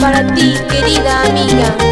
Para ti, querida amiga.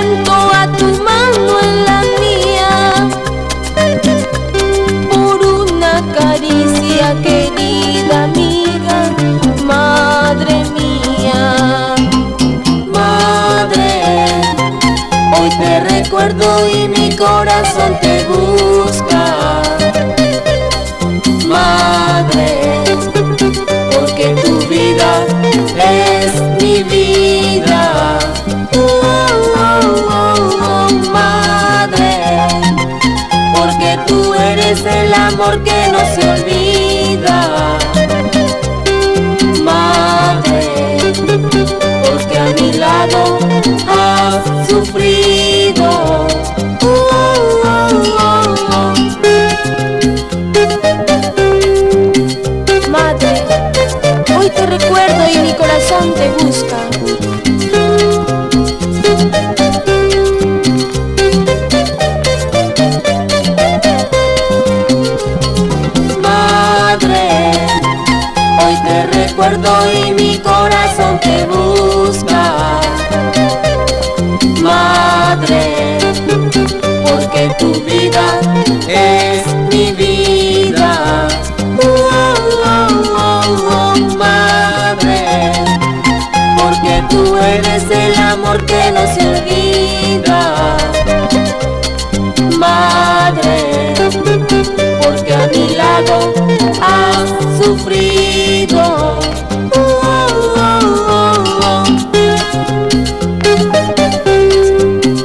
recuerdo y mi corazón te busca. Madre, porque tu vida es mi vida. Oh, oh, oh, madre, porque tú eres el amor que no se olvida. Te busca. Madre, hoy te recuerdo y mi corazón te busca. Tú eres el amor que no se olvida. Madre, porque a mi lado has sufrido.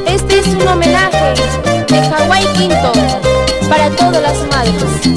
Este es un homenaje de Hawái Quinto para todas las madres.